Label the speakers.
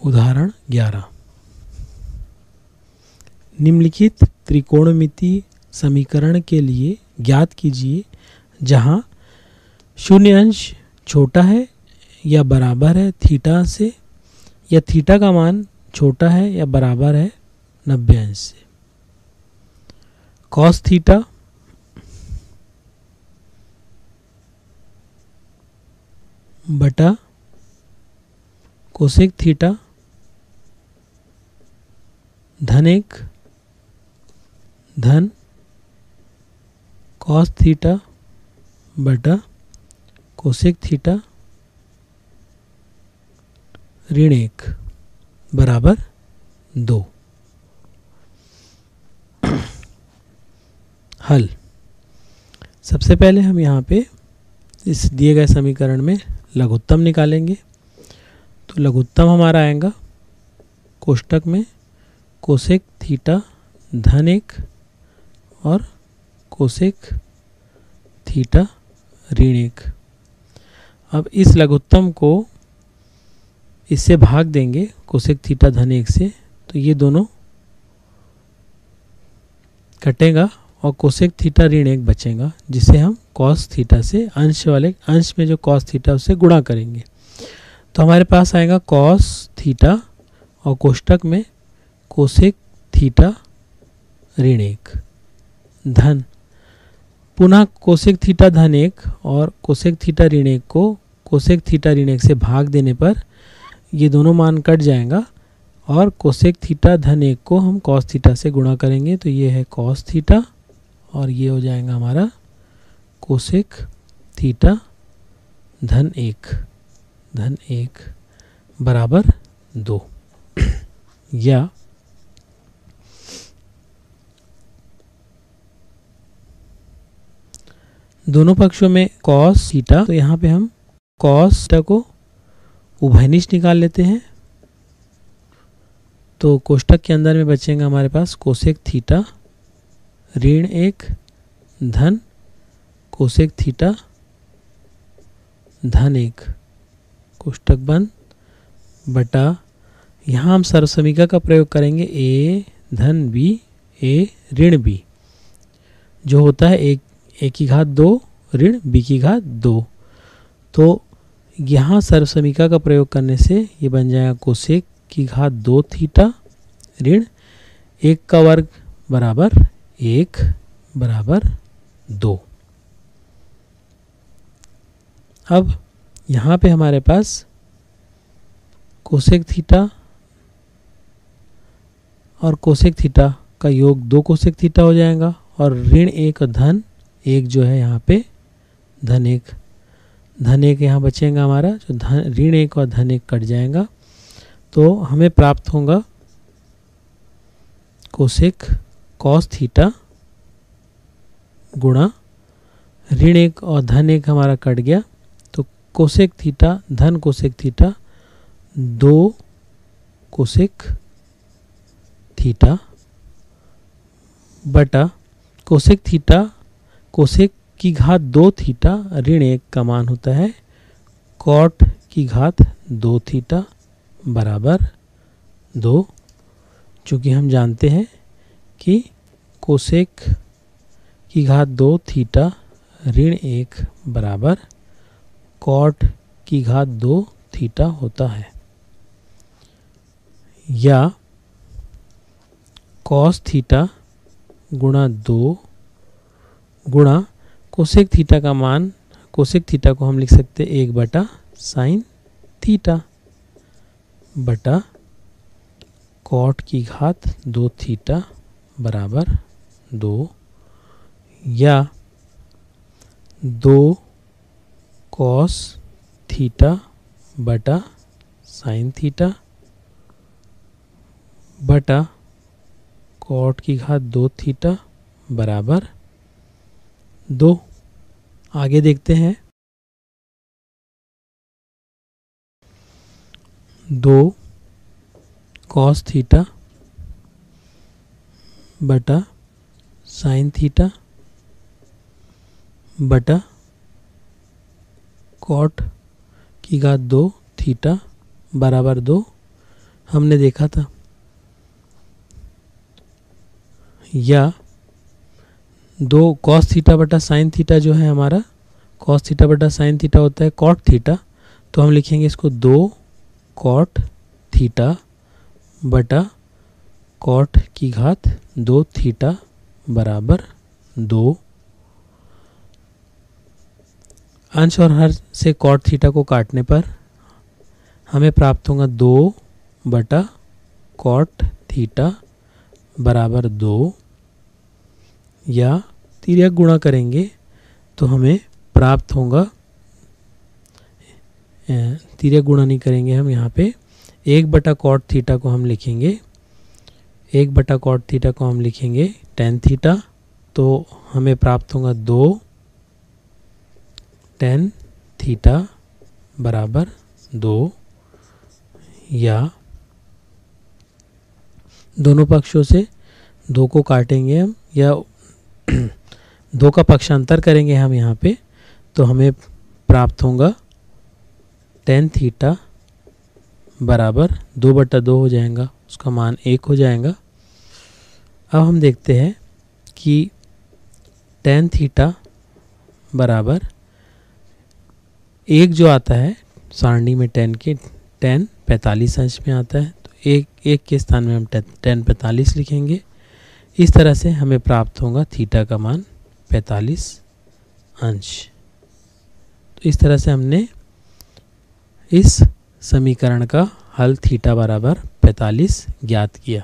Speaker 1: उदाहरण 11 निम्नलिखित त्रिकोणमिति समीकरण के लिए ज्ञात कीजिए, जहाँ शून्य अंश छोटा है या बराबर है थीटा से, या थीटा का मान छोटा है या बराबर है नब्बे अंश से। कॉस थीटा बटा कोसेक थीटा धन एक, धन कॉस थीटा बटा कोशिक थीटा ऋण एक बराबर दो। हल। सबसे पहले हम यहाँ पे इस दिए गए समीकरण में लघुत्तम निकालेंगे। तो लघुत्तम हमारा आएगा कोष्टक में कोसेक थीटा धन एक और कोसेक थीटा ऋण एक अब इस लघुत्तम को इससे भाग देंगे, कोसेक थीटा धन एक से। तो ये दोनों कटेगा और कोसेक थीटा ऋण एक बचेगा, जिसे हम कॉस थीटा से अंश वाले, अंश में जो कॉस थीटा उससे गुणा करेंगे। तो हमारे पास आएगा कॉस थीटा और कोष्टक में कोसेक थीटा ऋण एक धन। पुनः कोसेक थीटा धन एक और कोसेक थीटा ऋण एक को कोसेक थीटा ऋण एक से भाग देने पर ये दोनों मान कट जाएगा और कोसेक थीटा धन एक को हम कॉस थीटा से गुणा करेंगे तो ये है कॉस थीटा और ये हो जाएगा हमारा कोसेक थीटा धन एक। धन एक बराबर दो। या दोनों पक्षों में कॉस सीटा तो यहाँ पे हम कॉस थीटा को उभयनिष्ठ निकाल लेते हैं। तो कोष्टक के अंदर में बचेंगे हमारे पास कोसेक थीटा ऋण एक, धन, कोसेक थीटा धन एक। कोष्टक बंद बटा, यहाँ हम सर्वसमीका का प्रयोग करेंगे, ए, धन बी, ए, ऋण बी। जो होता है एक ए की घात दो, ऋण बी की घात दो। तो यहाँ सर्वसमिका का प्रयोग करने से ये बन जाएगा कोसेक की घात दो थीटा, ऋण एक का वर्ग बराबर एक बराबर दो। अब यहाँ पे हमारे पास कोसेक थीटा और कोसेक थीटा का योग दो कोसेक थीटा हो जाएगा और ऋण एक धन एक जो है यहाँ पे धन एक धन एक यहाँ बचेगा हमारा, जो धन, ऋण एक और धन एक कट जाएगा। तो हमें प्राप्त होगा कोसेक कॉस थीटा गुणा ऋण एक और धन एक हमारा कट गया। तो कोसेक थीटा, धन कोसेक थीटा, दो कोसेक थीटा बटा कोसेक थीटा कोसेक की घात दो थीटा, ऋण एक का मान होता है। कॉट की घात दो थीटा बराबर दो। चूँकि हम जानते हैं कि कोसेक की घात दो थीटा, ऋण एक बराबर कॉट की घात दो थीटा होता है। या कॉस थीटा गुणा दो गुणा कोसेक थीटा का मान कोसेक थीटा को हम लिख सकते हैं एक बटा साइन थीटा बटा कॉट की घात दो थीटा बराबर दो या दो कॉस थीटा बटा साइन थीटा बटा कॉट की घात दो थीटा बराबर दो। आगे देखते हैं। दो। कॉस थीटा बटा साइन थीटा बटा कॉट की घात दो थीटा बराबर दो। हमने देखा था। या दो कॉस थीटा बटा साइन थीटा जो है हमारा कॉस थीटा बटा साइन थीटा होता है कॉट थीटा तो हम लिखेंगे इसको दो कॉट थीटा बटा कॉट की घात दो थीटा बराबर दो। अंश और हर से कॉट थीटा को काटने पर हमें प्राप्त होगा दो बटा कॉट थीटा बराबर दो। या तिरक गुणा करेंगे तो हमें प्राप्त होगा तिरक गुणा नहीं करेंगे हम यहाँ पे, एक बटा कॉट थीटा को हम लिखेंगे, एक बटा कॉट थीटा को हम लिखेंगे टेन थीटा तो हमें प्राप्त होगा दो टेन थीटा बराबर दो, या दोनों पक्षों से दो को काटेंगे हम, या दो का पक्षांतर करेंगे हम यहाँ पे तो हमें प्राप्त होगा टेन थीटा बराबर दो बटा दो हो जाएगा, उसका मान एक हो जाएगा। अब हम देखते हैं कि टेन थीटा बराबर एक जो आता है सारणी में टेन के टेन पैंतालीस अंश में आता है तो एक एक के स्थान में हम टेन पैंतालीस लिखेंगे। इस तरह से हमें प्राप्त होगा थीटा का मान पैंतालीस अंश। तो इस तरह से हमने इस समीकरण का हल थीटा बराबर पैंतालीस ज्ञात किया।